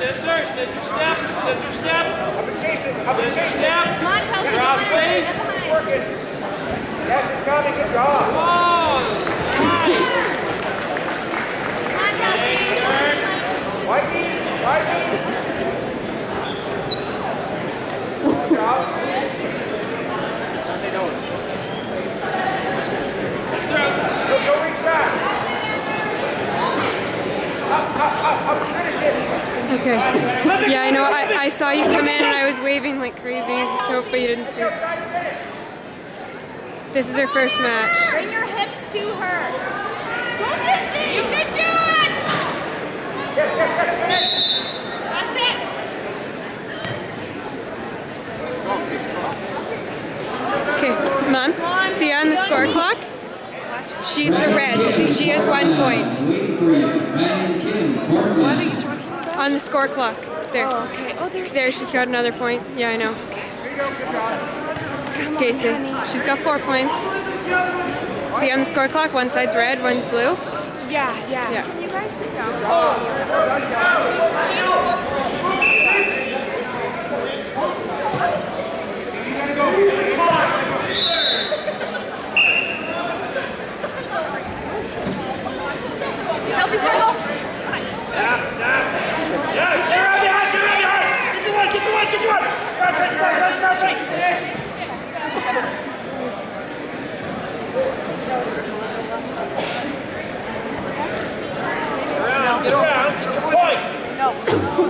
Scissor step. Up and chase it. Up and Scissor chase it. step. Come on, Kelsey. Cross get behind, face. get behind. Work it. Yes, it's coming. Good job. Oh, nice. Come on, Kelsey. Wide knees. Wide knees. Good job. Sunday nose. Okay. Yeah, I know. I, I saw you come in and I was waving like crazy to hope but you didn't see. This is her first match. Bring your hips to her. You can do it! Yes, yes, yes. Finish. That's it. Okay, mom. See on the score clock? She's the red. So see, she has one point What are you talking about? On the score clock. There. Oh, okay. Oh, there's There, she's got another point. Yeah, I know. There you go. Good job. Come Okay, on, so she's got four points. See on the score clock, one side's red, one's blue. Yeah, yeah. Yeah. Can you guys sit down? Oh, Point. No.